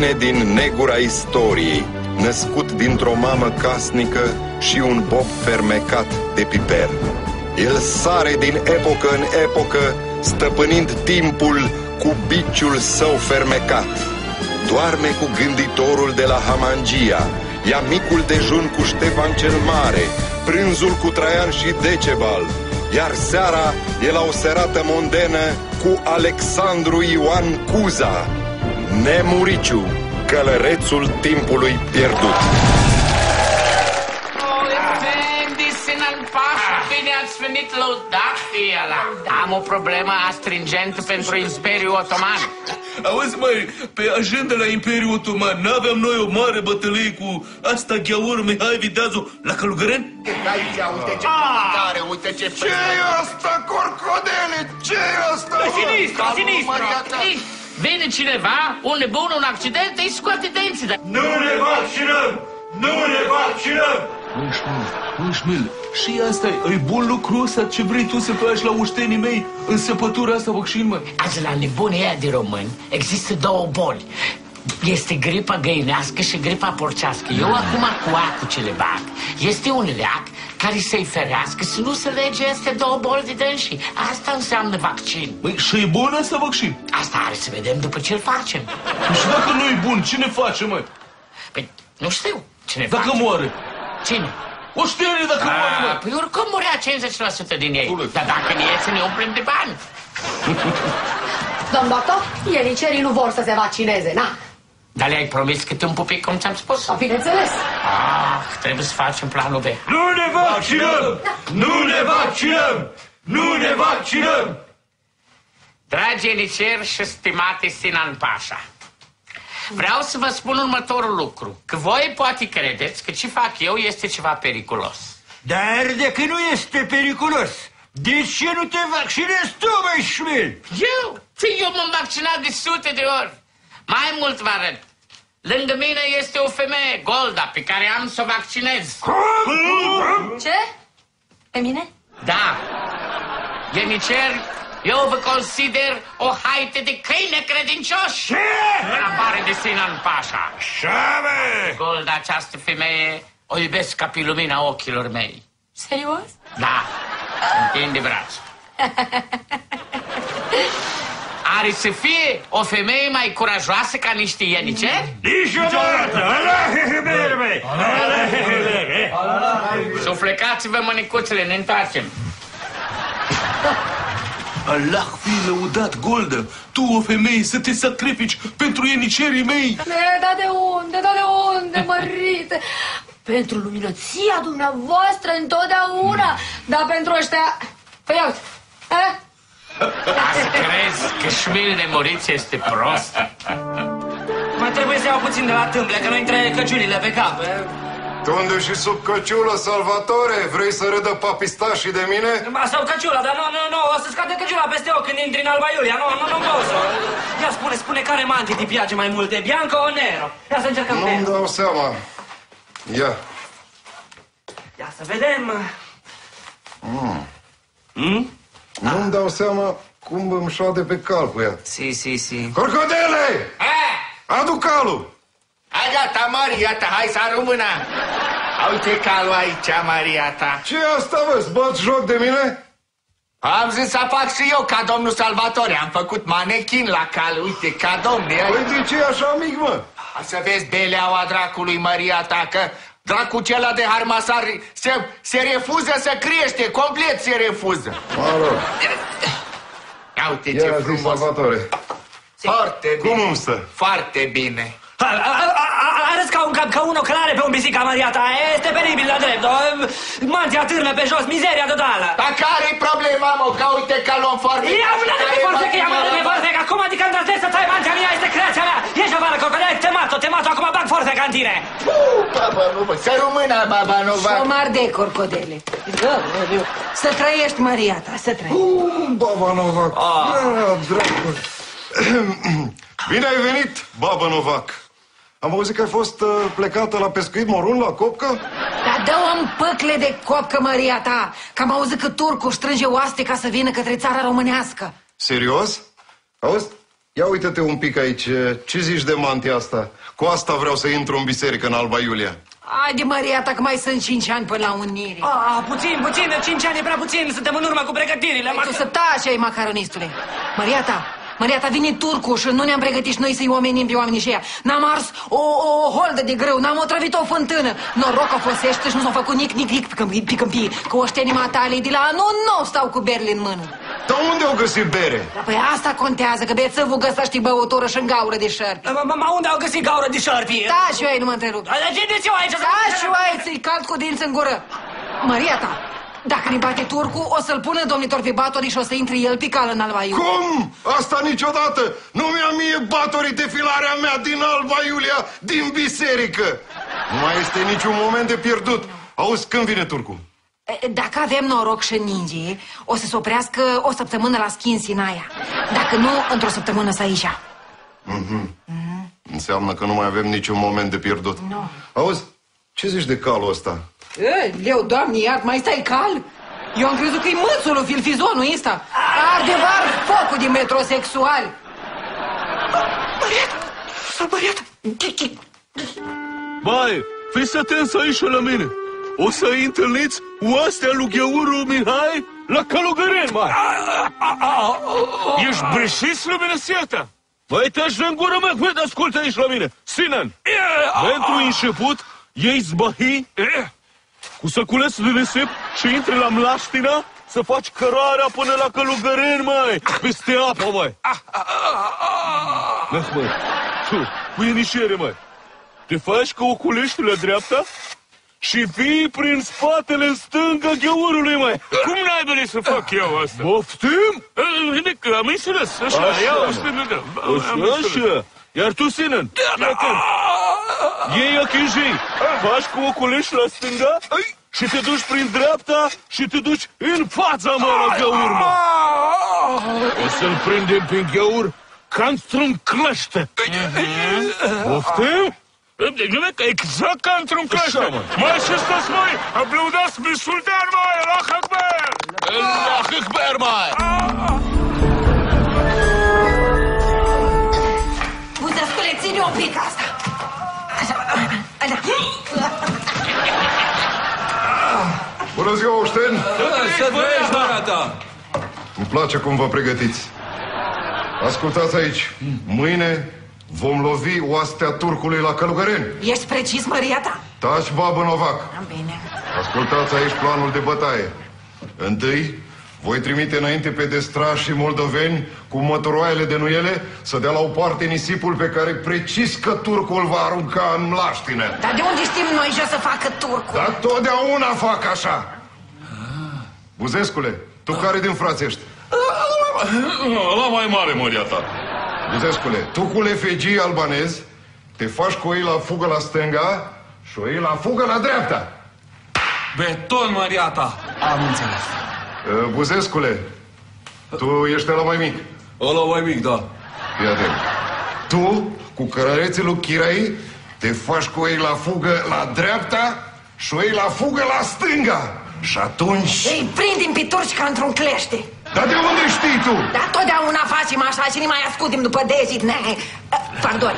vine din negura istoriei, născut dintr-o mamă casnică și un bob fermecat de piper. El sare din epocă în epocă, stăpânind timpul cu biciul său fermecat. Doarme cu gânditorul de la Hamangia, ia micul dejun cu Ștefan cel Mare, prânzul cu Traian și Decebal, iar seara e la o serată mondenă cu Alexandru Ioan Cuza, Nemuriciu, călărețul timpului pierdut. Bine ați venit, lăudat fie ăla. Am o problemă astringentă pentru Imperiul Otoman. Auzi, măi, pe agenda la Imperiul Otoman n-aveam noi o mare bătălie cu asta gheaur Mihai Viteazu la Călugăren? Aici, uite ce provocare, uite ce ce e asta, corcodele? ce e asta? La mă? sinistru, la Calmul, sinistru. Maria ta. Ei, Vine cineva, un nebun, un accident, îi scoate dinții. Dar... Nu ne vaccinăm! Nu ne vaccinăm! Măi, Șmil, măi, Șmil, și asta e, e bun lucru ăsta ce vrei tu să faci la uștenii mei în săpătura asta vaccin, mă? Azi, la nebunii aia de români, există două boli. Este gripa găinească și gripa porcească. Eu acum cu acul ce le bag, este un leac care să-i ferească să nu se lege este două boli de dânsii. Asta înseamnă vaccin. Măi, și e bun asta vaccin? Asta are să vedem după ce-l facem. Și dacă nu e bun, cine face, mă? Păi, nu știu. Cine Dacă face? moare? Cine? O ștere dacă moare, Ah, mă! păi oricum murea 50% din ei. Ule. Dar dacă ne iese, ne umplem de bani. Domn doctor, ienicerii nu vor să se vaccineze, na? Dar le-ai promis câte un pupic, cum ți-am spus? Sau bineînțeles. Ah, trebuie să facem planul B. Nu ne vaccinăm! Nu ne vaccinăm! Nu ne vaccinăm! Dragi ieniceri și stimate Sinan Pașa, vreau să vă spun următorul lucru. Că voi poate credeți că ce fac eu este ceva periculos. Dar dacă nu este periculos, de ce nu te vaccinezi tu, măi, Șmil? Eu? Păi eu m-am vaccinat de sute de ori. Mai mult vă arăt. Lângă mine este o femeie, Golda, pe care am să o vaccinez. Ce? Pe mine? Da. Ieniceri, eu vă consider o haită de câini necredincioși. În afară de Sinan Pașa. Șame! Golda, această femeie, o iubesc ca pe lumina ochilor mei. Serios? Da, întinde brațul. Are să fie o femeie mai curajoasă ca niște ieniceri? Niciodată! Alahehebere, măi! Alahehebere! Suflecați-vă mânicuțele, ne întoarcem. Allah fi lăudat, Golda! Tu, o femeie, să te sacrifici pentru ienicerii mei! Da de unde, da de unde, mărite? Pentru luminăția dumneavoastră întotdeauna, dar pentru ăștia... Păi ia uite, eh? Ca să crezi că Șmil Nemuriț este prost? Mai trebuie să iau puțin de la tâmple, că nu intră căciulile pe cap. eh? Tu unde și sub căciulă, Salvatore? Vrei să râdă papistașii de mine? Ba, sau căciula, dar nu, nu, nu, o să scade căciula peste ochi când intri în Alba Iulia. Nu, nu, nu pot să... Ia spune, spune care manti ti place mai mult, de Bianco o Nero? Ia să încercăm Nu-mi Nero. dau seama. Ia. Ia să vedem. Nu-mi dau seama cum îmi șade pe cal cu ea. Si, si, si. Corcodele! Eh, Adu calul! hai gata, Maria ta, hai să arunc mâna. Uite calul aici, Maria ta. ce e asta, vă? Îți bați joc de mine? Am zis să fac și eu ca domnul Salvatore. Am făcut manechin la cal, uite, ca domnul. Păi de ce e așa mic, mă? Să vezi beleaua dracului, Maria ta, că dracul cela de harmasar se, se refuză să crește, complet se refuză. Mă rog, Ia uite ce ia zi, frumos. Salvatore. Foarte bine. Cum îmi stă? Foarte bine. A- a- a- a- Arăți ca un, ca, ca un ochelare pe un bisica, Maria ta. Este penibil la drept. o, Mantia târnă pe jos, mizeria totală. Dar care-i problema, mă? Că uite că luăm foarte... Ia mână de pe forfecă, ia mână de pe forfecă. Acum adică îndrăznesc să tai mantia mea, este creația mea. Ieși afară, cocodel, te mato, te mato, acum bag forfeca în tine. Baba, nu, bă, să rămână, baba, nu va... Șomar de corcodele. Să trăiești, Maria ta, să trăiești. Uh, Baba Novac. Ah. dracu. Bine ai venit, Baba Novac. Am auzit că ai fost uh, plecată la pescuit morun la Copcă? Dar dă-o în păcle de copcă, Maria ta, că am auzit că turcul strânge oaste ca să vină către țara românească. Serios? Auzi, Ia uite-te un pic aici. Ce zici de mantia asta? Cu asta vreau să intru în biserică în Alba Iulia. Haide, Maria ta, că mai sunt cinci ani până la unire. Ah, puțin, puțin, cinci ani e prea puțin, suntem în urmă cu pregătirile. Tu să taci ai, macaronistule. Maria ta, Maria ta, vine turcuș și nu ne-am pregătit și noi să-i omenim pe oamenii ăștia. N-am ars o, o, o holdă de grâu, n-am otrăvit o fântână. Noroc a fost și nu s-au făcut nic, nic, nic pe câmpii, pe câmpii. Că oștenii matale de la nu, nu stau cu berli în mână. Dar unde au găsit bere? Dar păi asta contează, că bețăvul găsește băutură și în gaură de șerpi. Ma unde au găsit gaură de șerpi? Da, și eu ai, nu mă întrerup. Dar ce de ce aici? Da, și eu ai, ți-i cald cu dinți în gură. Maria ta, dacă ne bate turcu, o să-l pună domnitor pe batorii și o să intre el pe cal în Alba Iulia. Cum? Asta niciodată! Nu mi-a mie batorii de filarea mea din Alba Iulia, din biserică! Nu mai este niciun moment de pierdut. Auzi, când vine turcu? E, Dacă avem noroc și ninge, o să se oprească o săptămână la schi în Sinaia. Dacă nu, într-o săptămână să aici. Înseamnă că nu mai avem niciun moment de pierdut. Nu. Auzi, ce zici de calul ăsta? E, leu, doamne, iar, mai stai cal? Eu am crezut că-i mățul, filfizonul ăsta. Ardevar focul din metrosexual. Bai, fiți atenți aici la mine. O să îi întâlniți oastea lui Gheuru Mihai la călugăren, mai. Ești breșit, luminăția ta? Băi, te-aș în gură, mă, băi, ascultă aici la mine. Sinan, pentru început, iei zbahi cu săculețul de nisip și intri la mlaștina să faci cărarea până la călugăren, mai, peste apă, mai. Nah, măi, tu, cu inișiere, mai. Te faci că oculești la dreapta și vii prin spatele în stânga gheurului, mai. Cum n-ai să fac eu asta? Poftim? Bine că am înțeles, așa, Așa. iau o stână, am Așa, înțeles. așa. Iar tu, Sinan, fii atent. Iei achinjei, faci cu oculești la stânga și te duci prin dreapta și te duci în fața mă la gheur, mă. O să-l prindem pe gheur ca într-un clește. Poftim? Gândește că exact ca într-un Așa, clește. mă. Mai și stați, mai, aplaudați pe sultan, mai, la Akbar! La hâhber, mai! Să trăiești, barata! Îmi place cum vă pregătiți. Ascultați aici. Mâine vom lovi oastea turcului la Călugăreni. Ești precis, Maria ta? Taci, babă Novac. Am bine. Ascultați aici planul de bătaie. Întâi, voi trimite înainte pe destrași moldoveni cu măturoaiele de nuiele să dea la o parte nisipul pe care precis că turcul va arunca în mlaștină. Dar de unde știm noi ce o să facă turcu? Dar totdeauna fac așa. Buzescule, tu care din frați ești? La mai mare, măria ta. Buzescule, tu cu lefegii albanezi te faci cu ei la fugă la stânga și o ei la fugă la dreapta. Beton, Mariata! Am înțeles. Uh, Buzescule, tu ești la mai mic. Ăla mai mic, da. Fii atent. Tu, cu cărăreții lui Chirai, te faci cu ei la fugă la dreapta și o ei la fugă la stânga. Și atunci... Îi prindem pe turci ca într-un clește. Dar de unde știi tu? Dar totdeauna facem așa și ne mai ascutim după dezit. Ne. Uh, Pardon.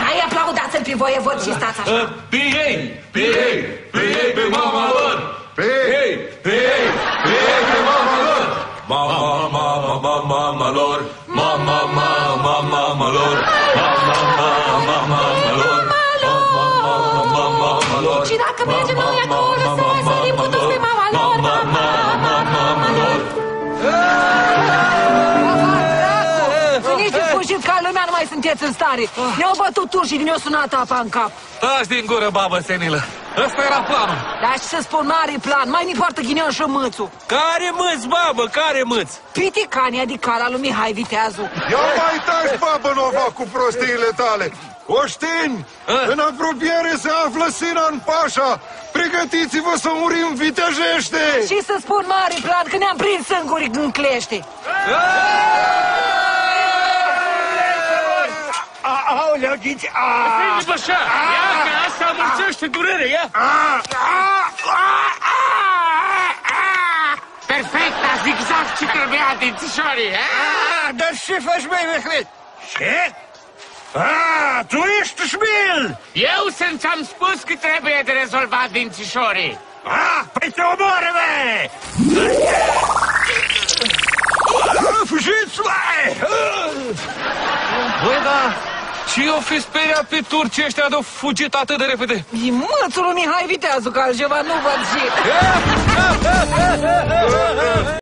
Hai, aplaudați-l pe voievod și stați așa. Pe ei! Pe ei! Pe ei, pe mama lor! Pe Ei! Pe ei! Pe ei, pe mama lor! Mama, mama, mama, mama lor! Mama, mama, mama lor! Mama, mama, mama lor! Mama, mama, mama lor! Și dacă mergem sunteți în stare. Ne-au bătut turcii și ne-au sunat apa în cap. Taci din gură, babă senilă. Ăsta era planul. Dar și să spun mare plan, mai ne poartă ghinion și mâțul. Care mâți, babă, care mâți? Piticanii, adică la lui Mihai Viteazu. Ia mai taci, babă Nova, cu prostiile tale! Oșteni, în apropiere se află Sinan Pașa! Pregătiți-vă să murim vitejește! Și să spun mare plan că ne-am prins sânguri în clește. Aoleu, ghiți... Fii după așa, ia că asta amorțește durere, ia. Perfect, a zigzag ce trebuia, dințișorii, eh? Dar ce faci, mai Mehmet? Ce? A, tu ești șmil! Eu sunt ți-am spus că trebuie de rezolvat dințișorii. A, păi te omoară, bă! Fugiți, mai! Băi, da, și eu fi speriat pe turcii ăștia de-au fugit atât de repede. E mățul lui Mihai Viteazu, că altceva nu văd și...